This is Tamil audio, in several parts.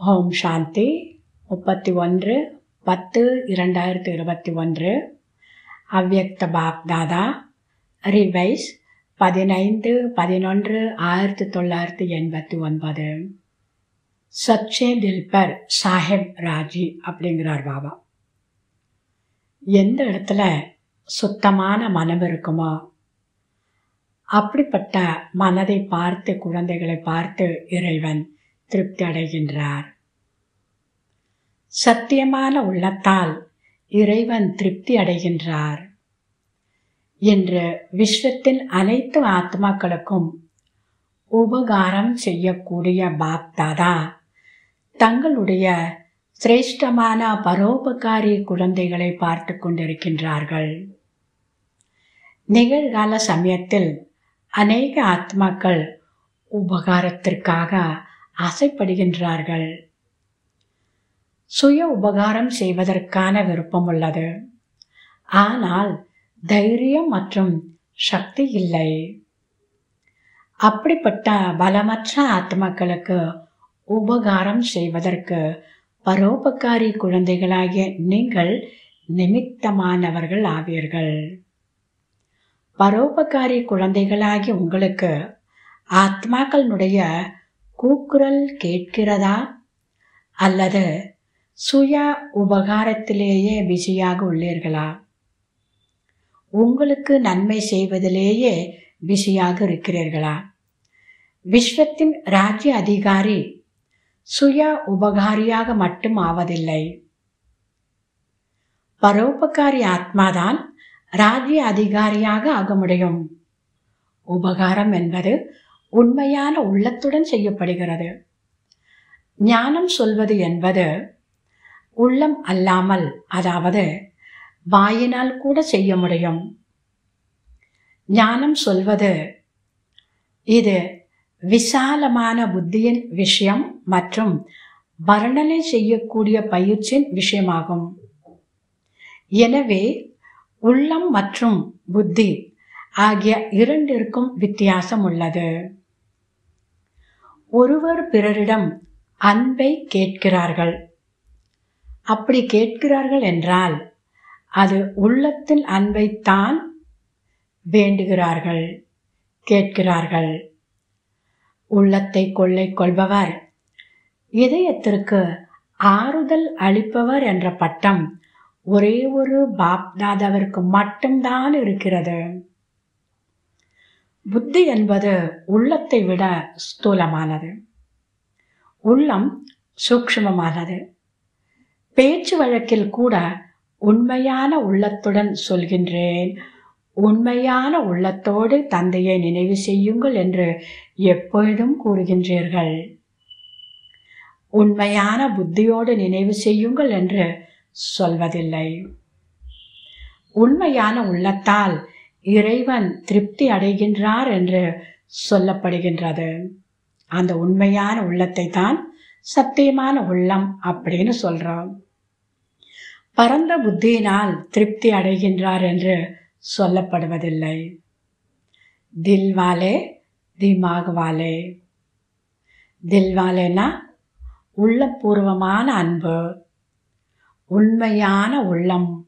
ஓம் சாந்தி. முப்பத்தி ஒன்று பத்து இரண்டாயிரத்தி இருபத்தி ஒன்று அவ்யக்த பாப்தாதா. ரிவைஸ் பதினைந்து பதினொன்று ஆயிரத்தி தொள்ளாயிரத்தி எண்பத்தி ஒன்பது. சச்சே தில்பர் சாஹிப் ராஜி அப்படிங்கிறார் பாபா. எந்த இடத்துல சுத்தமான மனம் இருக்குமோ அப்படிப்பட்ட மனதை பார்த்து குழந்தைகளை பார்த்து இறைவன் திருப்தி அடைகின்றார் சத்தியமான உள்ளத்தால் இறைவன் திருப்தி அடைகின்றார் என்று விஸ்வத்தின் அனைத்து ஆத்மாக்களுக்கும் உபகாரம் செய்யக்கூடிய பாப்தாதா தங்களுடைய சிரேஷ்டமான பரோபகாரி குழந்தைகளை பார்த்து கொண்டிருக்கின்றார்கள். நிகழ்கால சமயத்தில் அநேக ஆத்மாக்கள் உபகாரத்திற்காக ஆசைப்படுகின்றார்கள். சுய உபகாரம் செய்வதற்கான விருப்பம் உள்ளது. ஆனால் தைரியம் மற்றும் சக்தி இல்லை. அப்படிப்பட்ட பலமற்ற ஆத்மாக்களுக்கு உபகாரம் செய்வதற்கு பரோபகாரி குழந்தைகளாகிய நீங்கள் நிமித்தமானவர்கள் ஆவீர்கள். பரோபகாரி குழந்தைகளாகி உங்களுக்கு ஆத்மாக்களினுடைய கூக்குரல் கேட்கிறதா? அல்லது சுய உபகாரத்திலேயே பிஸியாக உள்ளீர்களா? உங்களுக்கு நன்மை செய்வதிலேயே பிஸியாக இருக்கிறீர்களா? விஸ்வத்தின் ராஜ்ய அதிகாரி சுய உபகாரியாக மட்டும் ஆவதில்லை. பரோபகாரி ஆத்மாதான் ராஜ்ய அதிகாரியாக ஆக முடியும். உபகாரம் என்பது உண்மையான உள்ளத்துடன் செய்யப்படுகிறது. ஞானம் சொல்வது என்பது உள்ளம் அல்லாமல் அதாவது வாயினால் கூட செய்ய முடியும். ஞானம் சொல்வது இது விசாலமான புத்தியின் விஷயம் மற்றும் வர்ணனை செய்யக்கூடிய பயிற்சியின் விஷயமாகும். எனவே உள்ளம் மற்றும் புத்தி ஆகிய இரண்டிற்கும் வித்தியாசம் உள்ளது. ஒருவர் பிறரிடம் அன்பை கேட்கிறார்கள். அப்படி கேட்கிறார்கள் என்றால் அது உள்ளத்தின் அன்பைத்தான் வேண்டுகிறார்கள் கேட்கிறார்கள். உள்ளத்தை கொள்ளை கொள்பவர் இதயத்திற்கு ஆறுதல் அளிப்பவர் என்ற பட்டம் ஒரே ஒரு பாப்தாதவருக்கு மட்டும்தான் இருக்கிறது. புத்தி என்பது உள்ளத்தை விட ஸ்தூலமானது. உள்ளம் சூக்ஷ்மமானது. பேச்சு வழக்கில் கூட உண்மையான உள்ளத்துடன் சொல்கின்றேன். உண்மையான உள்ளத்தோடு தந்தையை நினைவு செய்யுங்கள் என்று எப்பொழுதும் கூறுகின்றீர்கள். உண்மையான புத்தியோடு நினைவு செய்யுங்கள் என்று சொல்வதில்லை. உண்மையான உள்ளத்தால் இறைவன் திருப்தி அடைகின்றார் என்று சொல்லப்படுகின்றது. அந்த உண்மையான உள்ளத்தை தான் சத்தியமான உள்ளம் அப்படின்னு சொல்றோம். பரந்த புத்தியினால் திருப்தி அடைகின்றார் என்று சொல்லப்படுவதில்லை. தில்வாலே திமாகவாலே. தில்வாலேனா உள்ளபூர்வமான அன்பு உண்மையான உள்ளம்.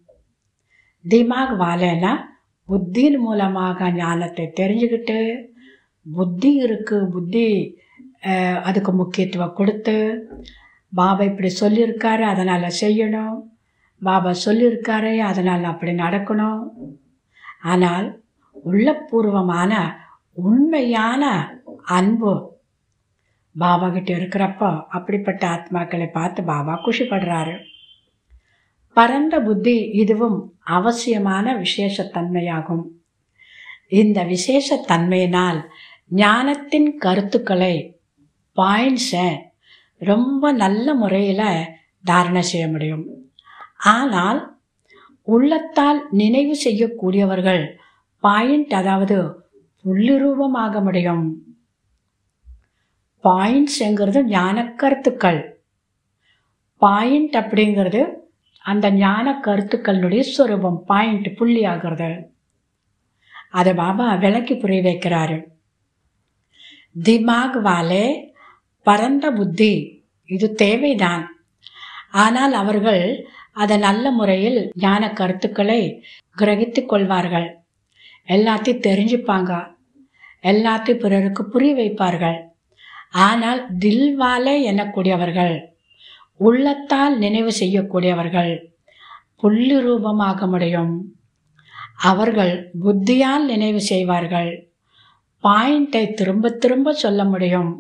திமாக் வாலேனா புத்தியின் மூலமாக ஞானத்தை தெரிஞ்சுக்கிட்டு புத்தி இருக்குது புத்தி அதுக்கு முக்கியத்துவம் கொடுத்து பாபா இப்படி சொல்லியிருக்காரு அதனால் செய்யணும். பாபா சொல்லியிருக்காரு அதனால் அப்படி நடக்கணும். ஆனால் உள்ளபூர்வமான உண்மையான அன்பு பாபா கிட்ட இருக்கிறப்போ அப்படிப்பட்ட ஆத்மாக்களை பார்த்து பாபா குஷிப்படுறாரு பரந்த புத்தி இதுவும் அவசியமான விசேஷத்தன்மையாகும். இந்த விசேஷத்தன்மையினால் ஞானத்தின் கருத்துக்களை பாயிண்ட்ஸை ரொம்ப நல்ல முறையில் தாரணை செய்ய முடியும். ஆனால் உள்ளத்தால் நினைவு செய்யக்கூடியவர்கள் பாயிண்ட் அதாவது புள்ளிரூபமாக முடியும். பாயிண்ட்ஸ்ங்கிறது ஞான கருத்துக்கள். பாயிண்ட் அப்படிங்கிறது அந்த ஞான கருத்துக்களுடைய சுரூபம் பாயிண்ட் புள்ளி ஆகிறது. அதை பாபா விளக்கி புரிய வைக்கிறாரு. திமாக் வாலே பரந்த புத்தி இது தேவைதான். ஆனால் அவர்கள் அதை நல்ல முறையில் ஞான கருத்துக்களை கிரகித்து கொள்வார்கள். எல்லாத்தையும் தெரிஞ்சுப்பாங்க. எல்லாத்தையும் பிறருக்கு புரிய வைப்பார்கள். ஆனால் தில்வாலே எனக்கூடியவர்கள் உள்ளத்தால் நினைவு செய்யக்கூடியவர்கள் புள்ளி ரூபமாக முடியும். அவர்கள் புத்தியால் நினைவு செய்வார்கள். பாயிண்டை திரும்ப திரும்ப சொல்ல முடியும்.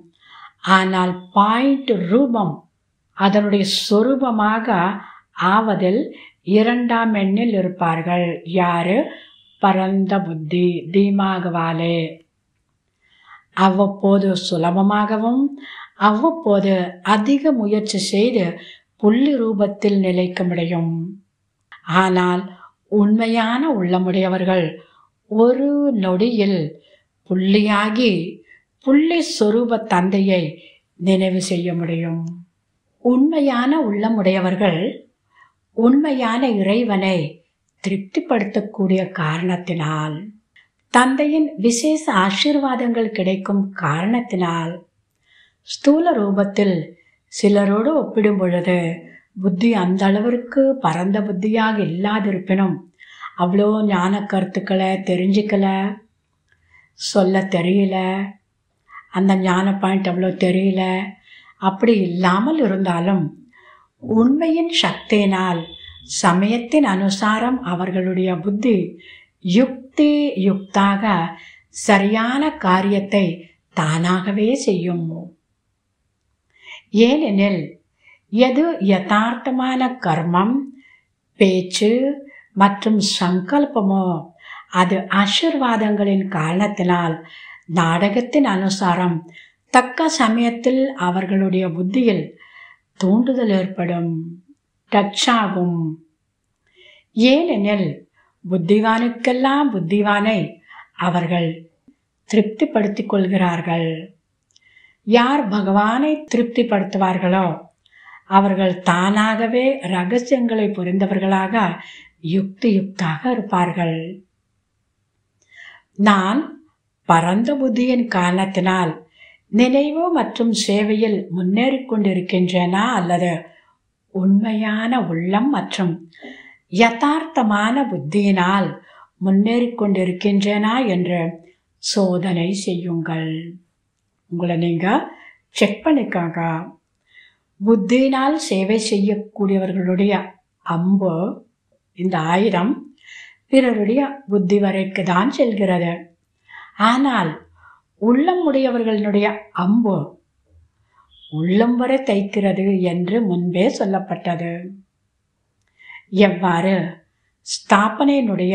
ஆனால் பாயிண்ட் ரூபம் அதனுடைய சொரூபமாக ஆவதில் இரண்டாம் எண்ணில் இருப்பார்கள். யாரு? பரந்த புத்தி தீமாகவாலே அவ்வப்போது சுலபமாகவும் அவ்வப்போது அதிக முயற்சி செய்து புள்ளி ரூபத்தில் நிலைக்க முடியும். ஆனால் உண்மையான உள்ளமுடையவர்கள் ஒரு நொடியில் புள்ளியாகி புள்ளி சொரூப தந்தையை நினைவு செய்ய முடியும். உண்மையான உள்ளமுடையவர்கள் உண்மையான இறைவனை திருப்திப்படுத்தக்கூடிய காரணத்தினால் தந்தையின் விசேஷ ஆசீர்வாதங்கள் கிடைக்கும் காரணத்தினால் ஸ்தூல ரூபத்தில் சிலரோடு ஒப்பிடும் பொழுது புத்தி அந்த அளவிற்கு பரந்த புத்தியாக இல்லாதிருப்பினும் அவ்வளோ ஞான கருத்துக்களை தெரிஞ்சுக்கல சொல்ல தெரியல அந்த ஞான பாயிண்ட் அவ்வளோ தெரியல. அப்படி இல்லாமல் இருந்தாலும் உண்மையின் சக்தியினால் சமயத்தின் அனுசாரம் அவர்களுடைய புத்தி யுக்தி யுக்தாக சரியான காரியத்தை தானாகவே செய்யும். ஏனெனில் எது யதார்த்தமான கர்மம் பேச்சு மற்றும் சங்கல்பமோ அது ஆசிர்வாதங்களின் காரணத்தினால் நாடகத்தின் அனுசாரம் தக்க சமயத்தில் அவர்களுடைய புத்தியில் தூண்டுதல் ஏற்படும் டச் ஆகும் ஏனெனில் புத்திவானுக்கெல்லாம் புத்திவானை அவர்கள் திருப்திப்படுத்திக் கொள்கிறார்கள். யார் பகவானை திருப்திப்படுத்துவார்களோ அவர்கள் தானாகவே ரகசியங்களை புரிந்தவர்களாக யுக்தி யுக்தாக இருப்பார்கள். நான் பரந்த புத்தியின் காரணத்தினால் நினைவு மற்றும் சேவையில் முன்னேறி கொண்டிருக்கின்றேனா அல்லது உண்மையான உள்ளம் மற்றும் யதார்த்தமான புத்தியினால் முன்னேறி கொண்டிருக்கின்றேனா என்று சோதனை செய்யுங்கள். உங்களை நீங்கள் செக் பண்ணிக்காங்க. புத்தியினால் சேவை செய்யக்கூடியவர்களுடைய அம்பு இந்த ஆயுதம் பிறருடைய புத்தி வரைக்கு தான் செல்கிறது. ஆனால் உள்ளம் உடையவர்களுடைய அம்பு உள்ளம் வரை தைக்கிறது என்று முன்பே சொல்லப்பட்டது. எவ்வாறு? ஸ்தாபனையினுடைய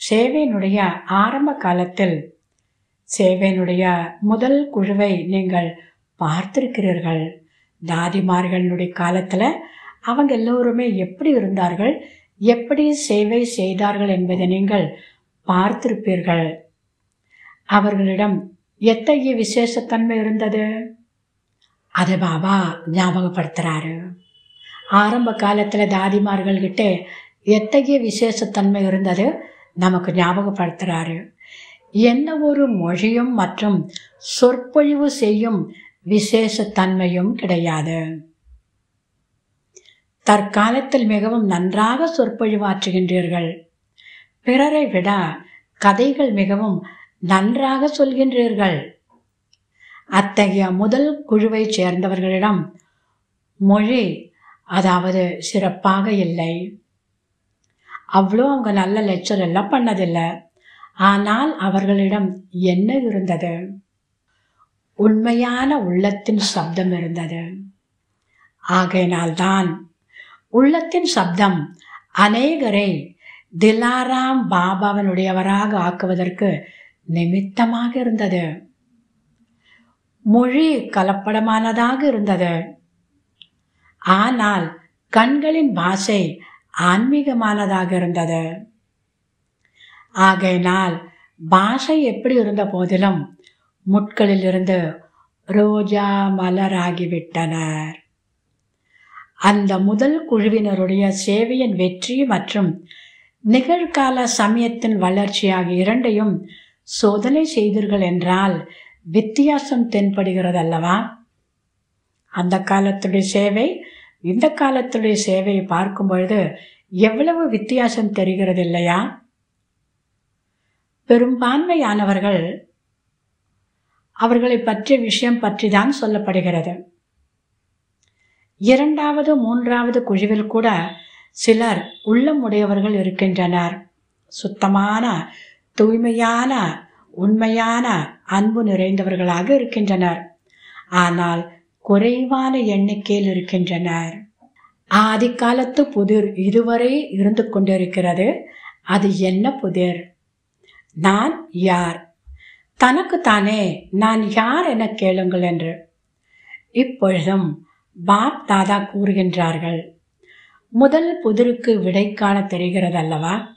சேவையினுடைய ஆரம்ப காலத்தில் சேவையினுடைய முதல் குழுவை நீங்கள் பார்த்திருக்கிறீர்கள். தாதிமார்களுடைய காலத்தில் அவங்க எல்லோருமே எப்படி இருந்தார்கள் எப்படி சேவை செய்தார்கள் என்பதை நீங்கள் பார்த்திருப்பீர்கள். அவர்களிடம் எத்தகைய விசேஷத்தன்மை இருந்தது? அதை பாபா ஞாபகப்படுத்துகிறாரு ஆரம்ப காலத்தில் தாதிமார்கள்கிட்ட எத்தகைய விசேஷத்தன்மை இருந்தது? நமக்கு ஞாபகப்படுத்துகிறாரு என்ன ஒரு மொழியும் மற்றும் சொற்பொழிவு செய்யும் விசேஷத்தன்மையும் கிடையாது. தற்காலத்தில் மிகவும் நன்றாக சொற்பொழிவாற்றுகின்றீர்கள். பிறரை விட கதைகள் மிகவும் நன்றாக சொல்கின்றீர்கள். அத்தகைய முதல் குழுவைச் சேர்ந்தவர்களிடம் மொழி அதாவது சிறப்பாக இல்லை. அவ்வளோ அவங்க நல்ல லெக்சர் எல்லாம் பண்ணதில்லை. ஆனால் அவர்களிடம் என்ன இருந்தது? உண்மையான உள்ளத்தின் சப்தம் இருந்தது. ஆகையினால்தான் உள்ளத்தின் சப்தம் அநேகரை திலாராம் பாபாவனுடையவராக ஆக்குவதற்கு நிமித்தமாக இருந்தது. மொழி கலப்படமானதாக இருந்தது. ஆனால் கண்களின் பாஷை ஆன்மீகமானதாக இருந்தது. ஆகையினால் பாஷை எப்படி இருந்த போதிலும் முட்களிலிருந்து ரோஜா மலராகிவிட்டனர். அந்த முதல் குழுவினருடைய சேவையின் வெற்றி மற்றும் நிகழ்கால சமயத்தின் வளர்ச்சி ஆகிய இரண்டையும் சோதனை செய்தீர்கள் என்றால் வித்தியாசம் தென்படுகிறது அல்லவா அந்த காலத்துடைய சேவை இந்த காலத்துடைய சேவையை பார்க்கும் பொழுது எவ்வளவு வித்தியாசம் தெரிகிறது இல்லையா பெரும்பான்மையானவர்கள் அவர்களை பற்றிய விஷயம் பற்றி தான் சொல்லப்படுகிறது. இரண்டாவது மூன்றாவது குழுவில் கூட சிலர் உள்ளம் உடையவர்கள் இருக்கின்றனர். சுத்தமான தூய்மையான உண்மையான அன்பு நிறைந்தவர்களாக இருக்கின்றனர். ஆனால் குறைவான எண்ணிக்கையில் இருக்கின்றனர். ஆதி காலத்து புதிர் இதுவரை இருந்து கொண்டிருக்கிறது. அது என்ன புதிர்? நான் யார்? தனக்குத்தானே நான் யார் என கேளுங்கள் என்று. இப்பொழுதும் பாப் தாதா கூறுகின்றார்கள் முதல் புதிருக்கு விடை காண தெரிகிறது அல்லவா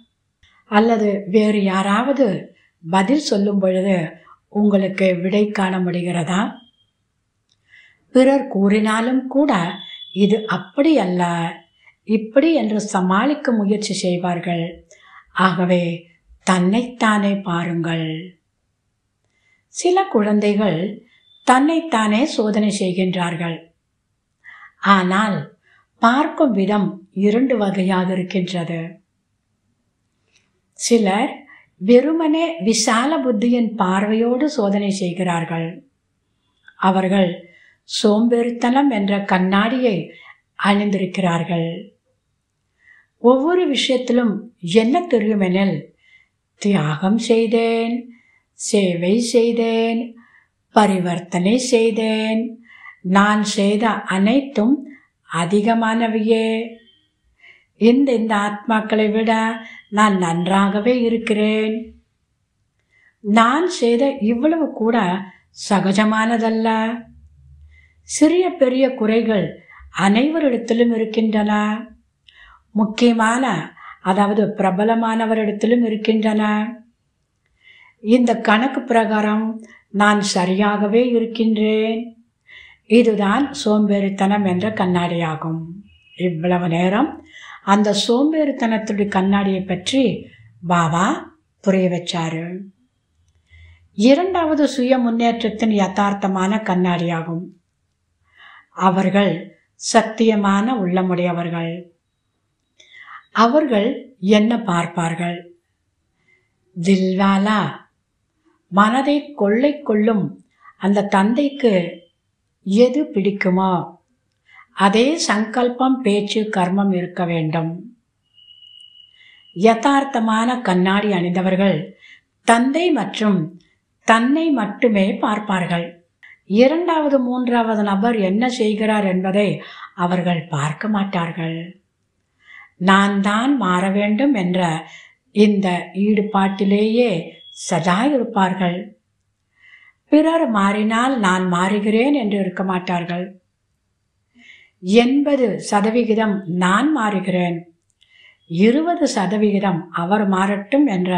அல்லது வேறு யாராவது பதில் சொல்லும் பொழுது உங்களுக்கு விடை காண முடிகிறதா? பிறர் கூறினாலும் கூட இது அப்படி அல்ல இப்படி என்று சமாளிக்க முயற்சி செய்வார்கள். ஆகவே தன்னைத்தானே பாருங்கள். சில குழந்தைகள் தன்னைத்தானே சோதனை செய்கின்றார்கள். ஆனால் பார்க்கும் விதம் இரண்டு வகையாக இருக்கின்றது. சிலர் வெறுமனே விசால புத்தியின் பார்வையோடு சோதனை செய்கிறார்கள். அவர்கள் சோம்பேறித்தனம் என்ற கண்ணாடியை அணிந்திருக்கிறார்கள். ஒவ்வொரு விஷயத்திலும் என்ன தெரியுமெனில் தியாகம் செய்தேன் சேவை செய்தேன் பரிவர்த்தனை செய்தேன். நான் செய்த அனைத்தும் அதிகமானவையே. இந்த இந்த ஆத்மாக்களை விட நான் நன்றாகவே இருக்கிறேன். நான் செய்த இவ்வளவு கூட சகஜமானதல்ல. சிறிய பெரிய குறைகள் அனைவரிடத்திலும் இருக்கின்றன. முக்கியமான அதாவது பிரபலமானவரிடத்திலும் இருக்கின்றன. இந்த கணக்கு பிரகாரம் நான் சரியாகவே இருக்கின்றேன். இதுதான் சோம்பேறித்தனம் என்ற கண்ணாடியாகும். இவ்வளவு நேரம் அந்த சோம்பேறித்தனத்துடைய கண்ணாடியை பற்றி பாபா புரிய வச்சாரு. இரண்டாவது சுய முன்னேற்றத்தின் யதார்த்தமான கண்ணாடியாகும். அவர்கள் சத்தியமான உள்ளமுடையவர்கள். அவர்கள் என்ன பார்ப்பார்கள்? தில்வாலா மனதை கொள்ளை கொள்ளும் அந்த தந்தைக்கு எது பிடிக்குமோ அதே சங்கல்பம் பேச்சு கர்மம் இருக்க வேண்டும். யதார்த்தமான கண்ணாடி அணிந்தவர்கள் தந்தை மற்றும் தன்னை மட்டுமே பார்ப்பார்கள். இரண்டாவது மூன்றாவது நபர் என்ன செய்கிறார் என்பதை அவர்கள் பார்க்க மாட்டார்கள். நான் தான் மாற வேண்டும் என்ற இந்த ஈடுபாட்டிலேயே சதா இருப்பார்கள் பிறர் மாறினால் நான் மாறுகிறேன் என்று இருக்க மாட்டார்கள். எண்பது சதவிகிதம் நான் மாறுகிறேன். இருபது சதவிகிதம் அவர் மாறட்டும் என்ற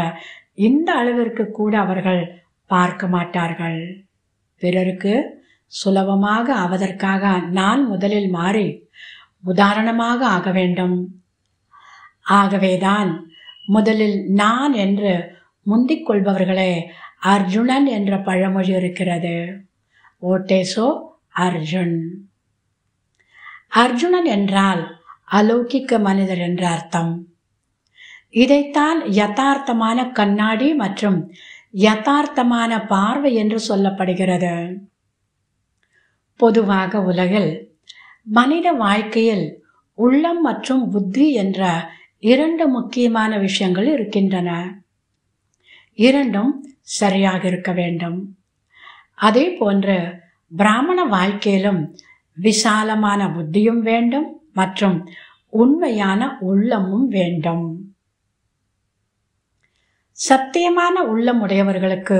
இந்த அளவிற்கு கூட அவர்கள் பார்க்க மாட்டார்கள். பிறருக்கு சுலபமாக ஆவதற்காக நான் முதலில் மாறி உதாரணமாக ஆக வேண்டும். ஆகவேதான் முதலில் நான் என்று முந்திக் கொள்பவர்களே அர்ஜுனன் என்ற பழமொழி இருக்கிறது. ஓட்டேசோ அர்ஜுன். அர்ஜுனன் என்றால் அலௌகிக்க மனிதர் என்ற அர்த்தம். இதைத்தான் யதார்த்தமான கண்ணாடி மற்றும் யதார்த்தமான பார்வை என்று சொல்லப்படுகிறது. பொதுவாக உலகில் மனித வாழ்க்கையில் உள்ளம் மற்றும் புத்தி என்ற இரண்டு முக்கியமான விஷயங்கள் இருக்கின்றன. இரண்டும் சரியாக இருக்க வேண்டும். அதே போன்று பிராமண வாழ்க்கையிலும் விசாலமான புத்தியும் வேண்டும் மற்றும் உண்மையான உள்ளமும் வேண்டும். சத்தியமான உள்ளம் உடையவர்களுக்கு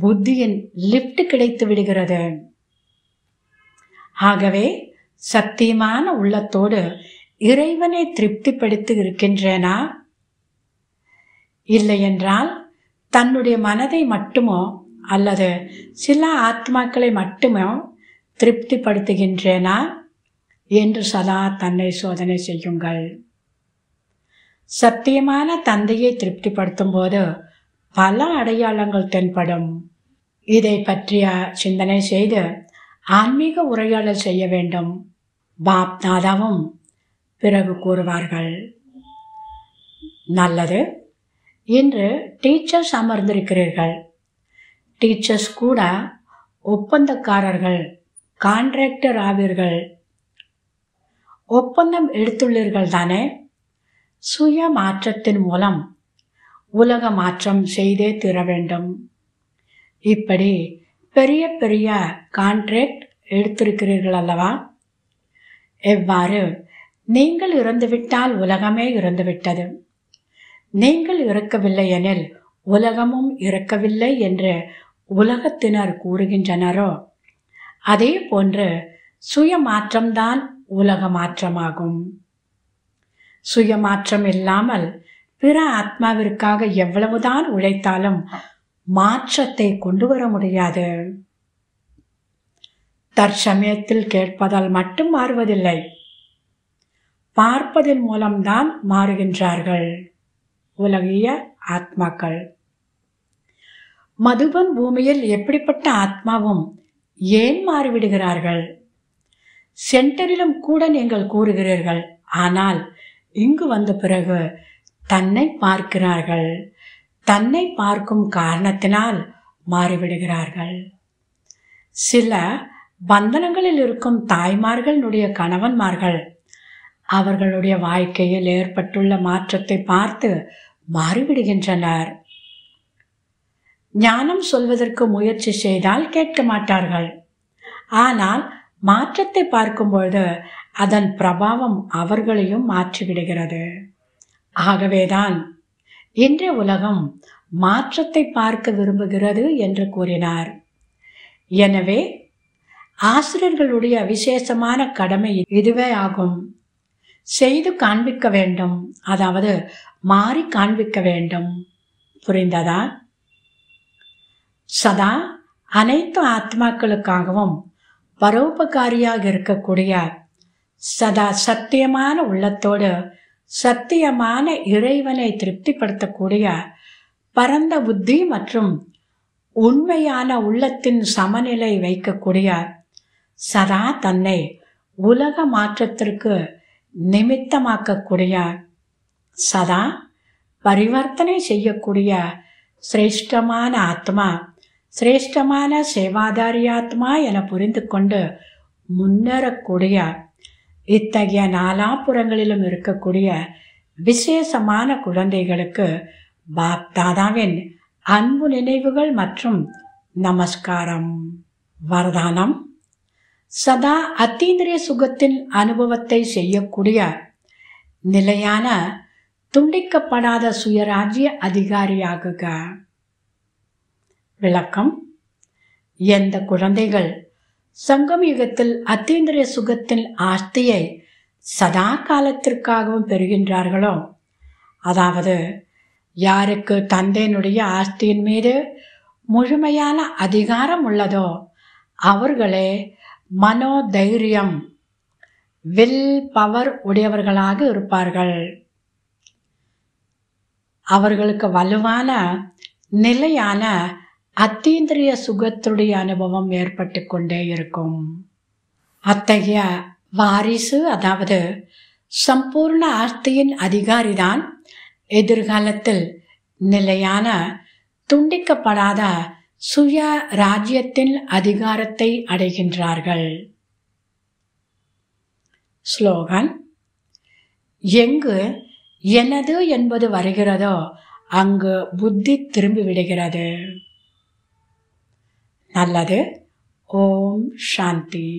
புத்தியின் லிப்ட் கிடைத்து விடுகிறது. ஆகவே சத்தியமான உள்ளத்தோடு இறைவனை திருப்திப்படுத்தி இருக்கின்றேனா? இல்லையென்றால் தன்னுடைய மனதை மட்டுமோ அல்லது சில ஆத்மாக்களை மட்டுமோ திருப்திப்படுத்துகின்றேனா? என்று சதா தன்னை சோதனை செய்யுங்கள். சத்தியமான தந்தையை திருப்திப்படுத்தும் போது பல அடையாளங்கள் தென்படும். இதை பற்றிய சிந்தனை செய்து ஆன்மீக உரையாடல் செய்ய வேண்டும். பாப் தாதாவும் பிறகு கூறுவார்கள். நல்லது. இன்று டீச்சர்ஸ் அமர்ந்திருக்கிறீர்கள். டீச்சர்ஸ் கூட ஒப்பந்தக்காரர்கள் கான்ட்ராக்டர் ஆவீர்கள். ஒப்பந்தம் எடுத்துள்ளீர்கள் தானே? சுய மாற்றத்தின் மூலம் உலக மாற்றம் செய்தே தீர வேண்டும். இப்படி பெரிய பெரிய கான்ட்ராக்ட் எடுத்திருக்கிறீர்கள் அல்லவா? எவ்வாறு நீங்கள் இறந்துவிட்டால் உலகமே இறந்துவிட்டது. நீங்கள் இறக்கவில்லை எனில் உலகமும் இறக்கவில்லை என்று உலகத்தினர் கூறுகின்றனரோ? அதே போன்று சுய மாற்றம்தான் உலக மாற்றமாகும் சுய மாற்றம் இல்லாமல் பிற ஆத்மாவிற்காக எவ்வளவுதான் உழைத்தாலும் மாற்றத்தை கொண்டு வர முடியாது. தற்சமயத்தில் கேட்பதால் மட்டும் மாறுவதில்லை பார்ப்பதன் மூலம்தான் மாறுகின்றார்கள். உலகிய ஆத்மாக்கள். மதுபன் பூமியில் எப்படிப்பட்ட ஆத்மாவும் ஏன் மாறிவிடுகிறார்கள்? சென்டரிலும் கூட நீங்கள் கூறுகிறீர்கள் ஆனால் இங்கு வந்த பிறகு தன்னை பார்க்கிறார்கள். தன்னை பார்க்கும் காரணத்தினால் மாறிவிடுகிறார்கள். சில பந்தனங்களில் இருக்கும் தாய்மார்களுடைய கணவன்மார்கள் அவர்களுடைய வாழ்க்கையில் ஏற்பட்டுள்ள மாற்றத்தை பார்த்து மாறிவிடுகின்றனர். ஞானம் சொல்வதற்கு முயற்சி செய்தால் கேட்க மாட்டார்கள். ஆனால் மாற்றத்தை பார்க்கும்பொழுது அதன் பிரபாவம் அவர்களையும் மாற்றிவிடுகிறது. ஆகவேதான் இன்றைய உலகம் மாற்றத்தை பார்க்க விரும்புகிறது என்று கூறினார். எனவே ஆசிரியர்களுடைய விசேஷமான கடமை இதுவே ஆகும். செய்து காண்பிக்க வேண்டும். அதாவது மாறி காண்பிக்க வேண்டும். புரிந்ததா? சதா அனைத்து ஆத்மாக்களுக்காகவும் பரோபகாரியாக இருக்கக்கூடிய சதா சத்தியமான உள்ளத்தோடு சத்தியமான இறைவனை திருப்திப்படுத்தக்கூடிய பரந்த புத்தி மற்றும் உண்மையான உள்ளத்தின் சமநிலை வைக்கக்கூடிய சதா தன்னை உலக மாற்றத்திற்கு நிமித்தமாக்கக்கூடிய சதா பரிவர்த்தனை செய்யக்கூடிய சிரேஷ்டமான ஆத்மா சிரேஷ்டமான சேவாதாரி ஆத்மா என புரிந்து கொண்டு முன்னேறக்கூடிய இத்தகைய நாலாபுறங்களிலும் இருக்கக்கூடிய விசேஷமான குழந்தைகளுக்கு பாப் தாதாவின் அன்பு நினைவுகள் மற்றும் நமஸ்காரம். வரதானம். சதா அத்தீந்திரிய சுகத்தின் அனுபவத்தை செய்யக்கூடிய நிலையான துண்டிக்கப்படாத சுயராஜ்ய அதிகாரியாகுக. விளக்கம். எந்த குழந்தைகள் சங்கம் யுகத்தில் அத்தீந்திரிய சுகத்தின் ஆஸ்தியை சதா காலத்திற்காகவும் பெறுகின்றார்களோ? அதாவது யாருக்கு தந்தையினுடைய ஆஸ்தியின் மீது முழுமையான அதிகாரம் உள்ளதோ அவர்களே மனோ தைரியம் வில் பவர் உடையவர்களாக இருப்பார்கள். அவர்களுக்கு வலுவான நிலையான அத்தீந்திரிய சுகத்துடைய அனுபவம் ஏற்பட்டு கொண்டே இருக்கும். அத்தகைய வாரிசு அதாவது சம்பூர்ண ஆஸ்தியின் அதிகாரிதான் எதிர்காலத்தில் நிலையான துண்டிக்கப்படாத சுய ராஜ்யத்தின் அதிகாரத்தை அடைகின்றார்கள். ஸ்லோகன் எங்கு எனது என்பது வருகிறதோ அங்கு புத்தி திரும்பி விடுகிறது நல்லது. ஓம் சாந்தி.